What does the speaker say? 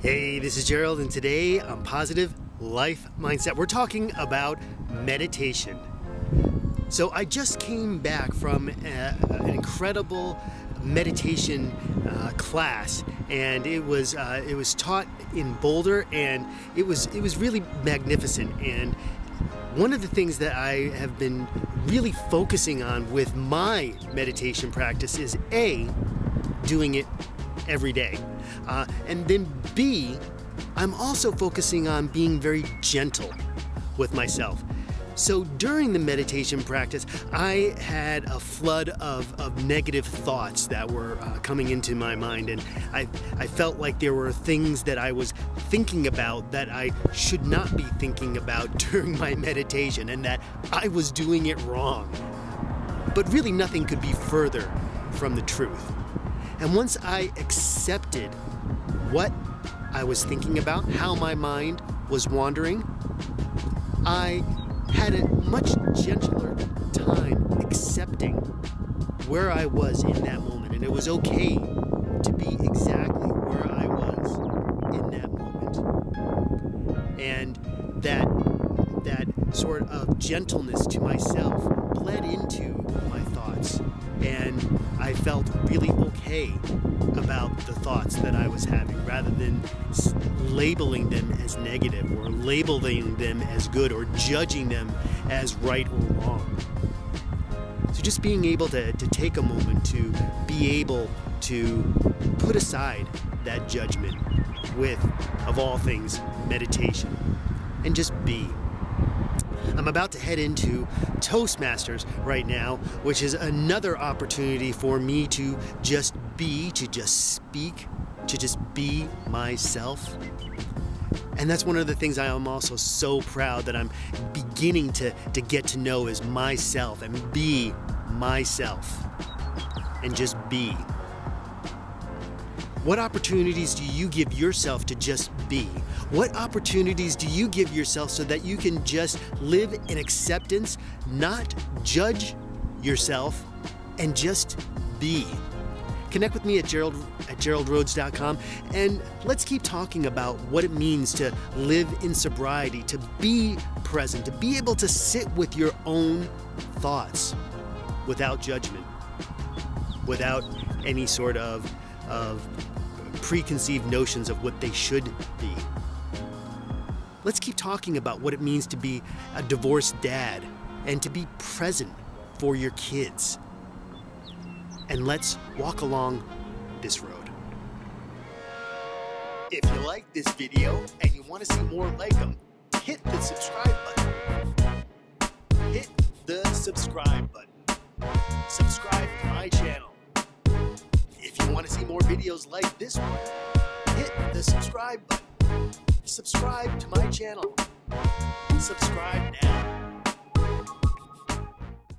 Hey, this is Gerald, and today on Positive Life Mindset, we're talking about meditation. So, I just came back from a, an incredible meditation uh, class, and it was uh, it was taught in Boulder, and it was it was really magnificent. And one of the things that I have been really focusing on with my meditation practice is a doing it every day. Uh, and then B, I'm also focusing on being very gentle with myself. So during the meditation practice, I had a flood of, of negative thoughts that were uh, coming into my mind, and I, I felt like there were things that I was thinking about that I should not be thinking about during my meditation, and that I was doing it wrong. But really, nothing could be further from the truth. And once I accepted what I was thinking about, how my mind was wandering, I had a much gentler time accepting where I was in that moment. And it was okay to be exactly where I was in that moment. And that that sort of gentleness to myself about the thoughts that I was having rather than labeling them as negative or labeling them as good or judging them as right or wrong. So just being able to, to take a moment to be able to put aside that judgment with, of all things, meditation and just be. I'm about to head into Toastmasters right now, which is another opportunity for me to just be, to just speak, to just be myself. And that's one of the things I am also so proud that I'm beginning to, to get to know is myself and be myself and just be. What opportunities do you give yourself to just be? What opportunities do you give yourself so that you can just live in acceptance, not judge yourself, and just be? Connect with me at Gerald at geraldrhodes.com and let's keep talking about what it means to live in sobriety, to be present, to be able to sit with your own thoughts without judgment, without any sort of of preconceived notions of what they should be. Let's keep talking about what it means to be a divorced dad and to be present for your kids. And let's walk along this road. If you like this video and you want to see more like them, hit the subscribe button. Hit the subscribe button. Subscribe to my channel. If you want to see more videos like this one, hit the subscribe button. Subscribe to my channel. Subscribe now.